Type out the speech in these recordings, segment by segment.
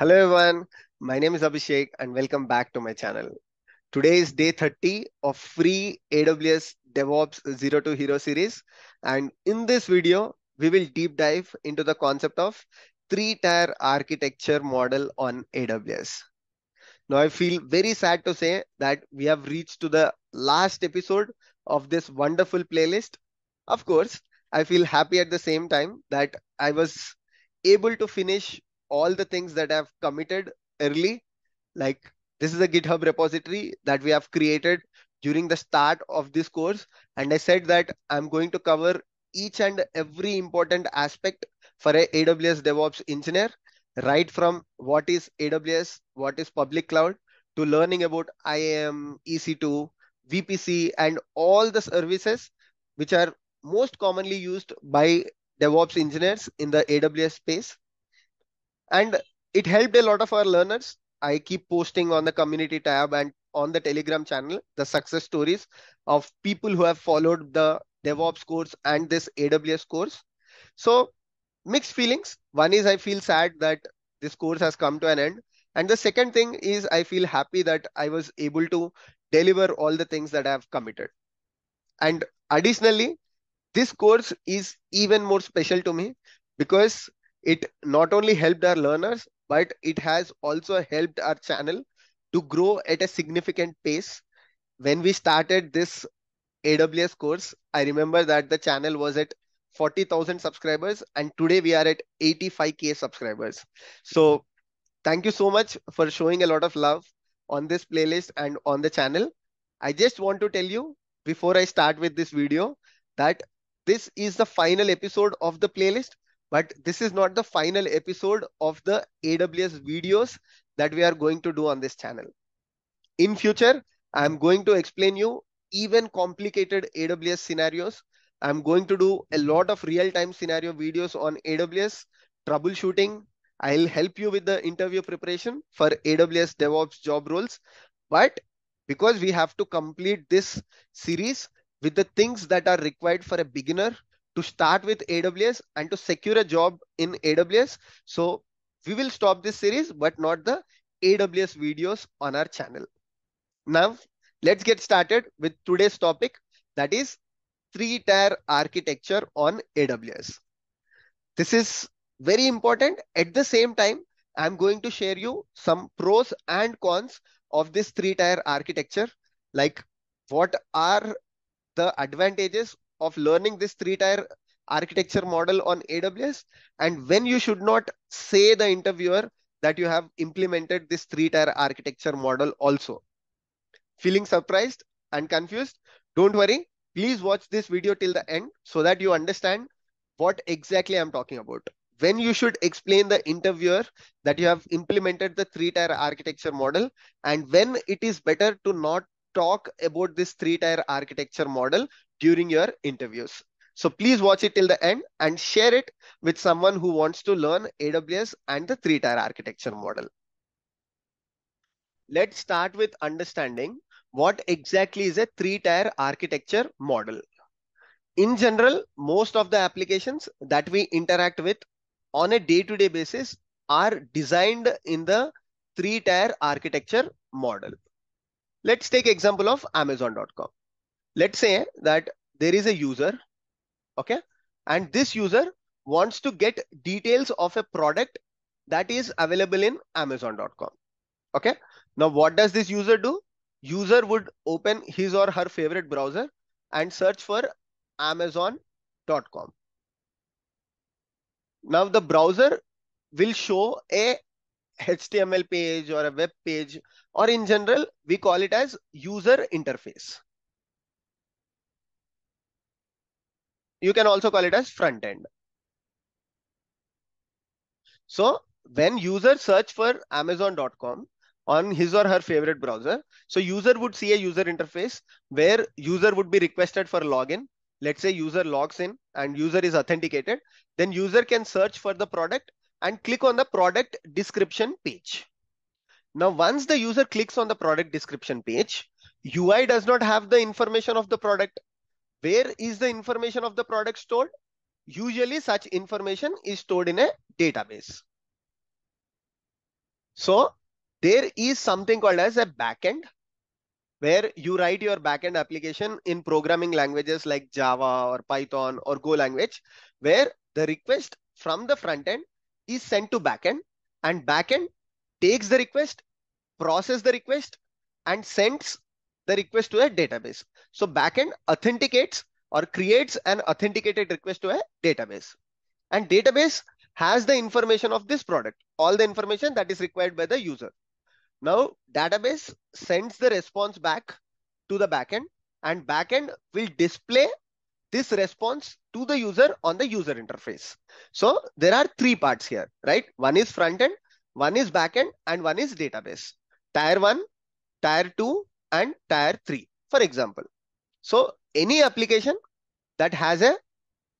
Hello everyone, my name is Abhishek and welcome back to my channel. Today is day 30 of free AWS DevOps Zero to Hero series. And in this video, we will deep dive into the concept of three-tier architecture model on AWS. Now, I feel very sad to say that we have reached to the last episode of this wonderful playlist. Of course, I feel happy at the same time that I was able to finish all the things that I've committed early. Like this is a GitHub repository that we have created during the start of this course. And I said that I'm going to cover each and every important aspect for a AWS DevOps engineer, right from what is AWS, what is public cloud, to learning about IAM, EC2, VPC, and all the services which are most commonly used by DevOps engineers in the AWS space and it helped a lot of our learners. I keep posting on the community tab and on the telegram channel the success stories of people who have followed the devops course and this aws course. So mixed feelings. One is i feel sad that this course has come to an end. And the second thing is i feel happy that i was able to deliver all the things that i have committed. And additionally this course is even more special to me because it not only helped our learners, but it has also helped our channel to grow at a significant pace. When we started this AWS course, I remember that the channel was at 40,000 subscribers and today we are at 85k subscribers. So thank you so much for showing a lot of love on this playlist and on the channel. I just want to tell you before I start with this video that this is the final episode of the playlist but this is not the final episode of the AWS videos that we are going to do on this channel. In future, I'm going to explain you even complicated AWS scenarios. I'm going to do a lot of real-time scenario videos on AWS, troubleshooting. I'll help you with the interview preparation for AWS DevOps job roles. But because we have to complete this series with the things that are required for a beginner to start with AWS and to secure a job in AWS. So we will stop this series, but not the AWS videos on our channel. Now, let's get started with today's topic that is three-tier architecture on AWS. This is very important. At the same time, I'm going to share you some pros and cons of this three-tier architecture, like what are the advantages of learning this three-tier architecture model on AWS and when you should not say the interviewer that you have implemented this three-tier architecture model also. Feeling surprised and confused? Don't worry. Please watch this video till the end so that you understand what exactly I'm talking about. When you should explain the interviewer that you have implemented the three-tier architecture model and when it is better to not talk about this three-tier architecture model during your interviews. So please watch it till the end and share it with someone who wants to learn AWS and the three-tier architecture model. Let's start with understanding what exactly is a three-tier architecture model. In general, most of the applications that we interact with on a day-to-day -day basis are designed in the three-tier architecture model. Let's take example of amazon.com. Let's say that there is a user, okay? And this user wants to get details of a product that is available in amazon.com. Okay. Now, what does this user do? User would open his or her favorite browser and search for amazon.com. Now the browser will show a HTML page or a web page, or in general, we call it as user interface. You can also call it as front end. So when user search for amazon.com on his or her favorite browser, so user would see a user interface where user would be requested for login. Let's say user logs in and user is authenticated. Then user can search for the product and click on the product description page. Now, once the user clicks on the product description page, UI does not have the information of the product. Where is the information of the product stored? Usually such information is stored in a database. So there is something called as a backend where you write your backend application in programming languages like Java or Python or Go language, where the request from the front end is sent to backend and backend takes the request, process the request and sends the request to a database. So backend authenticates or creates an authenticated request to a database and database has the information of this product, all the information that is required by the user. Now database sends the response back to the backend and backend will display this response to the user on the user interface. So there are three parts here, right? One is front end, one is backend and one is database. Tier one, tier two and tier three, for example. So any application that has a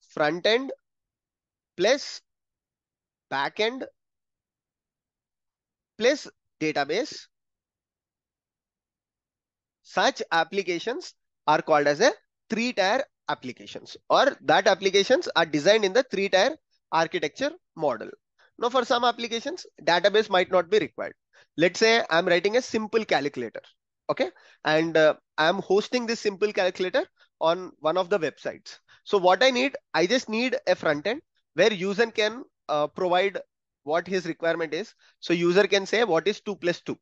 front end plus backend plus database, such applications are called as a three-tier applications or that applications are designed in the three-tier architecture model. Now for some applications, database might not be required. Let's say I'm writing a simple calculator. Okay. And uh, I'm hosting this simple calculator on one of the websites. So what I need, I just need a front end where user can uh, provide what his requirement is. So user can say what is 2 plus 2.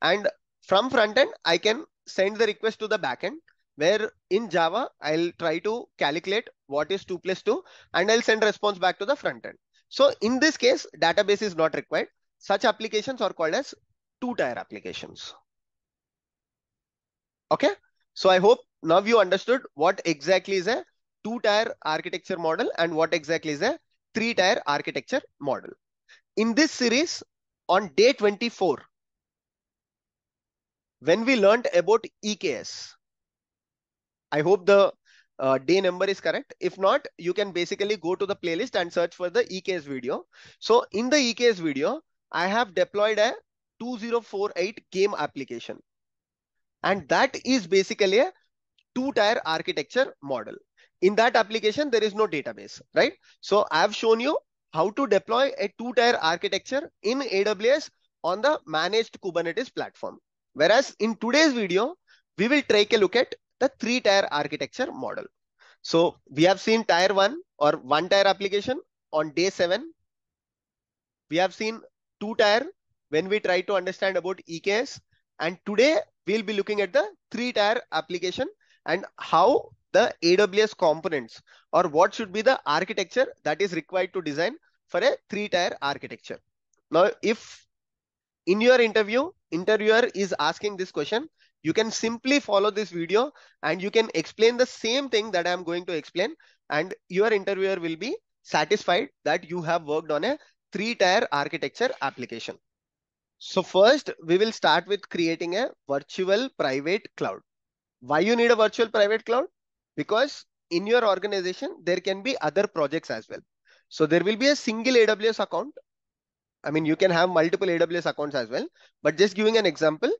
And from front end, I can send the request to the backend where in Java, I'll try to calculate what is 2 plus 2 and I'll send response back to the front end. So in this case, database is not required. Such applications are called as two-tier applications. Okay. So I hope now you understood what exactly is a two-tier architecture model and what exactly is a three-tier architecture model in this series on day 24, when we learned about EKS, I hope the uh, day number is correct. If not, you can basically go to the playlist and search for the EKS video. So in the EKS video, I have deployed a 2048 game application. And that is basically a two-tier architecture model. In that application, there is no database, right? So I've shown you how to deploy a two-tier architecture in AWS on the managed Kubernetes platform. Whereas in today's video, we will take a look at the three-tier architecture model. So we have seen tier one or one tier application on day seven. We have seen two tier when we try to understand about EKS. And today we'll be looking at the three tier application and how the AWS components or what should be the architecture that is required to design for a three-tier architecture. Now, if in your interview, interviewer is asking this question, you can simply follow this video and you can explain the same thing that I'm going to explain and your interviewer will be satisfied that you have worked on a three-tier architecture application. So first, we will start with creating a virtual private cloud. Why you need a virtual private cloud? because in your organization, there can be other projects as well. So there will be a single AWS account. I mean, you can have multiple AWS accounts as well, but just giving an example,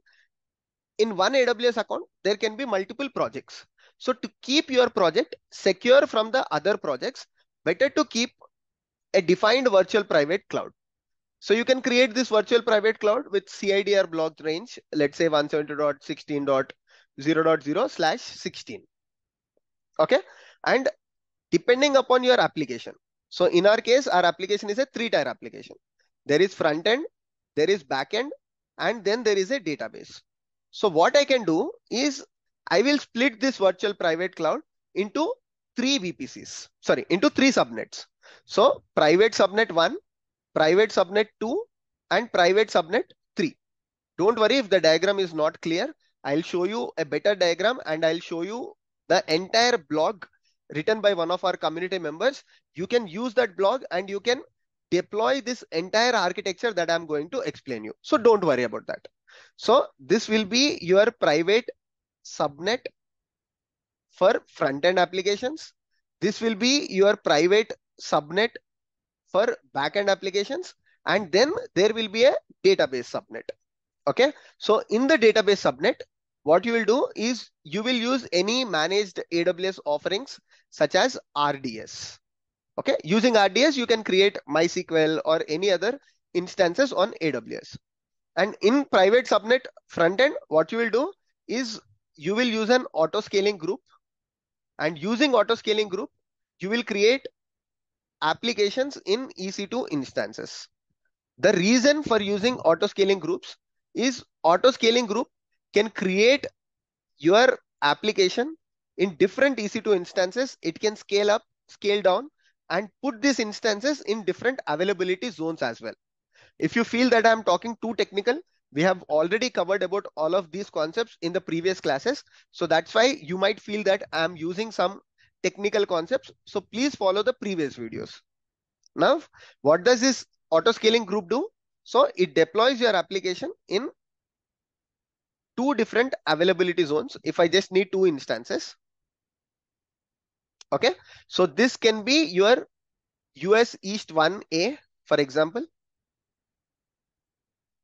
in one AWS account, there can be multiple projects. So to keep your project secure from the other projects, better to keep a defined virtual private cloud. So you can create this virtual private cloud with CIDR block range, let's say 170.16.0.0 slash 16 okay? And depending upon your application. So in our case our application is a three tier application. There is front end there is back end and then there is a database. So what i can do is i will split this virtual private cloud into three vpcs sorry into three subnets. So private subnet 1 private subnet 2 and private subnet 3 don't worry if the diagram is not clear i'll show you a better diagram and i'll show you the entire blog written by one of our community members, you can use that blog and you can deploy this entire architecture that I'm going to explain you. So don't worry about that. So this will be your private subnet for front-end applications. This will be your private subnet for back-end applications. And then there will be a database subnet. Okay. So in the database subnet, what you will do is you will use any managed AWS offerings such as RDS. Okay, using RDS, you can create MySQL or any other instances on AWS. And in private subnet front end, what you will do is you will use an auto scaling group and using auto scaling group, you will create applications in EC2 instances. The reason for using auto scaling groups is auto scaling group can create your application in different EC2 instances. It can scale up, scale down, and put these instances in different availability zones as well. If you feel that I'm talking too technical, we have already covered about all of these concepts in the previous classes. So that's why you might feel that I'm using some technical concepts. So please follow the previous videos. Now, what does this auto scaling group do? So it deploys your application in two different availability zones. If I just need two instances. Okay. So this can be your US East 1A, for example.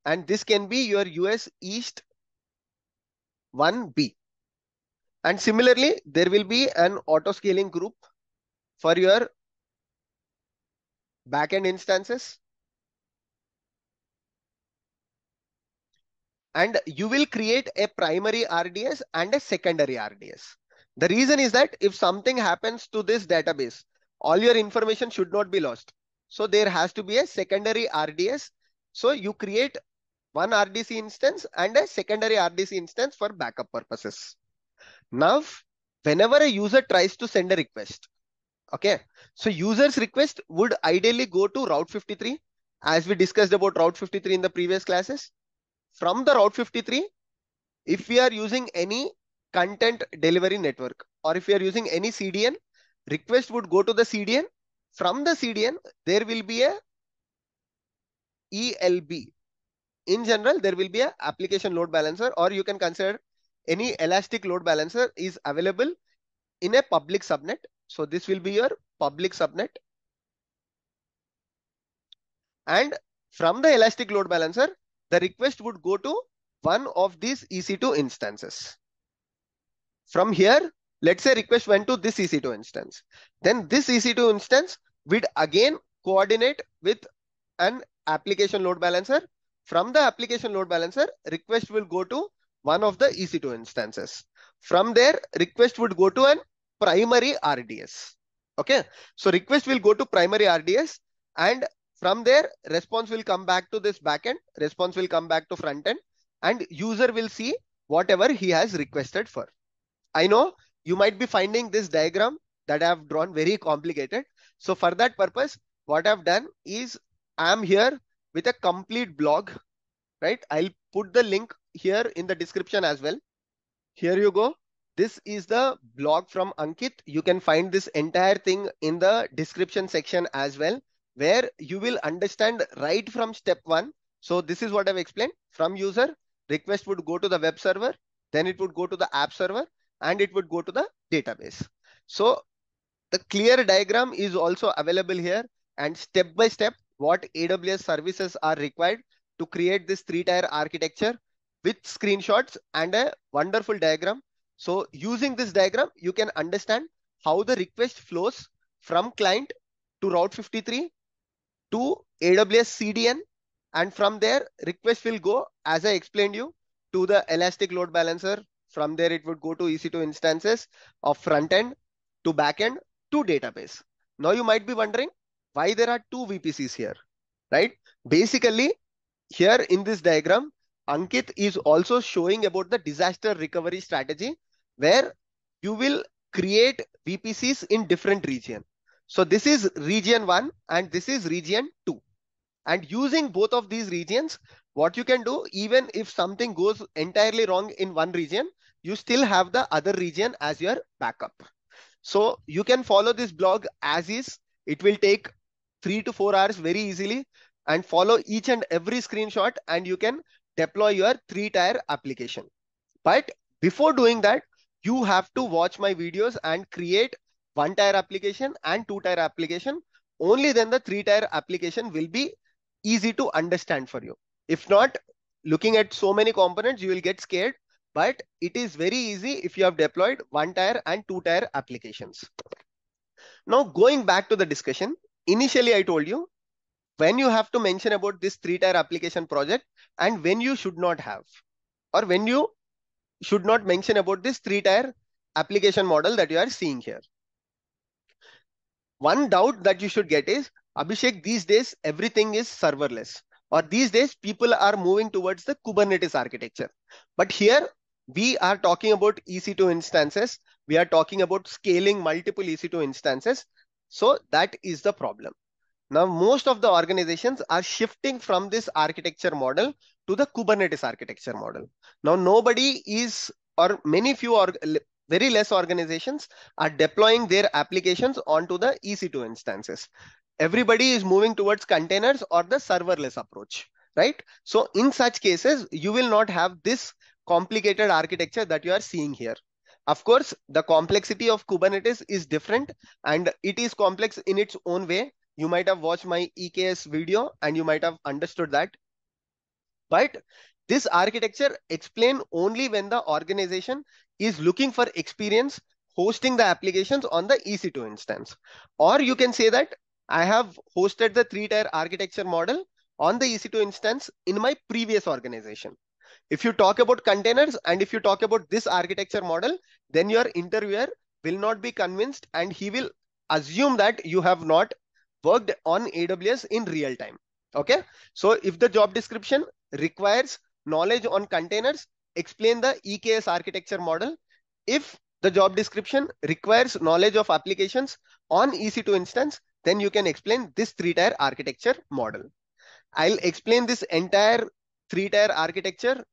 And this can be your US East 1B. And similarly, there will be an auto scaling group for your backend instances. And you will create a primary RDS and a secondary RDS. The reason is that if something happens to this database, all your information should not be lost. So there has to be a secondary RDS. So you create one RDS instance and a secondary RDS instance for backup purposes. Now, whenever a user tries to send a request, okay, so user's request would ideally go to Route 53 as we discussed about Route 53 in the previous classes. From the Route 53, if we are using any content delivery network or if we are using any CDN, request would go to the CDN. From the CDN, there will be a ELB. In general, there will be a application load balancer or you can consider any elastic load balancer is available in a public subnet. So this will be your public subnet. And from the elastic load balancer, the request would go to one of these EC2 instances. From here, let's say request went to this EC2 instance. Then this EC2 instance would again coordinate with an application load balancer. From the application load balancer, request will go to one of the EC2 instances. From there, request would go to an primary RDS. Okay, so request will go to primary RDS and from there, response will come back to this backend, response will come back to front end and user will see whatever he has requested for. I know you might be finding this diagram that I have drawn very complicated. So for that purpose, what I've done is I'm here with a complete blog, right? I'll put the link here in the description as well. Here you go. This is the blog from Ankit. You can find this entire thing in the description section as well, where you will understand right from step one. So this is what I've explained from user request would go to the web server, then it would go to the app server and it would go to the database. So the clear diagram is also available here and step by step what AWS services are required to create this three tier architecture with screenshots and a wonderful diagram. So using this diagram, you can understand how the request flows from client to Route 53 to AWS CDN. And from there, request will go, as I explained you, to the Elastic Load Balancer. From there, it would go to EC2 instances of front end to back end to database. Now you might be wondering why there are two VPCs here, right? Basically, here in this diagram, Ankit is also showing about the disaster recovery strategy where you will create VPCs in different region. So this is region one and this is region two. And using both of these regions, what you can do, even if something goes entirely wrong in one region, you still have the other region as your backup. So you can follow this blog as is. It will take three to four hours very easily and follow each and every screenshot and you can deploy your three tier application. But before doing that, you have to watch my videos and create one tier application and two tier application. Only then the three tier application will be easy to understand for you. If not, looking at so many components, you will get scared. But it is very easy if you have deployed one tier and two tier applications. Now going back to the discussion, initially I told you when you have to mention about this three tier application project and when you should not have or when you should not mention about this three tier application model that you are seeing here. One doubt that you should get is Abhishek, these days everything is serverless or these days people are moving towards the Kubernetes architecture. But here we are talking about EC2 instances. We are talking about scaling multiple EC2 instances. So that is the problem. Now, most of the organizations are shifting from this architecture model to the Kubernetes architecture model. Now, nobody is, or many few, or very less organizations are deploying their applications onto the EC2 instances. Everybody is moving towards containers or the serverless approach, right? So in such cases, you will not have this complicated architecture that you are seeing here. Of course, the complexity of Kubernetes is different and it is complex in its own way. You might have watched my EKS video and you might have understood that. But this architecture explain only when the organization is looking for experience hosting the applications on the EC2 instance. Or you can say that I have hosted the three tier architecture model on the EC2 instance in my previous organization. If you talk about containers and if you talk about this architecture model, then your interviewer will not be convinced and he will assume that you have not worked on AWS in real time. Okay. So if the job description requires knowledge on containers, explain the EKS architecture model. If the job description requires knowledge of applications on EC2 instance, then you can explain this three-tier architecture model. I'll explain this entire three-tier architecture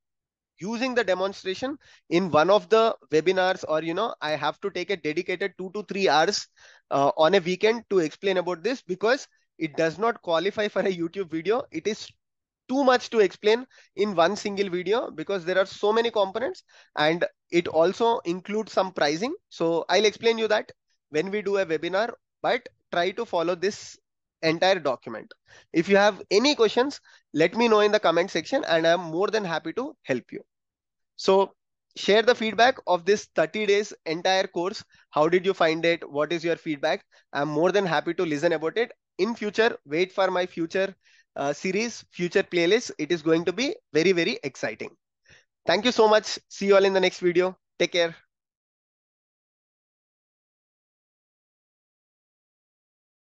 using the demonstration in one of the webinars or you know i have to take a dedicated two to three hours uh, on a weekend to explain about this because it does not qualify for a youtube video. It is too much to explain in one single video because there are so many components and it also includes some pricing. So i'll explain you that when we do a webinar but try to follow this entire document. If you have any questions let me know in the comment section and i'm more than happy to help you. So share the feedback of this 30 days entire course. How did you find it? What is your feedback? I'm more than happy to listen about it. In future wait for my future uh, series future playlist. It is going to be very very exciting. Thank you so much. See you all in the next video. Take care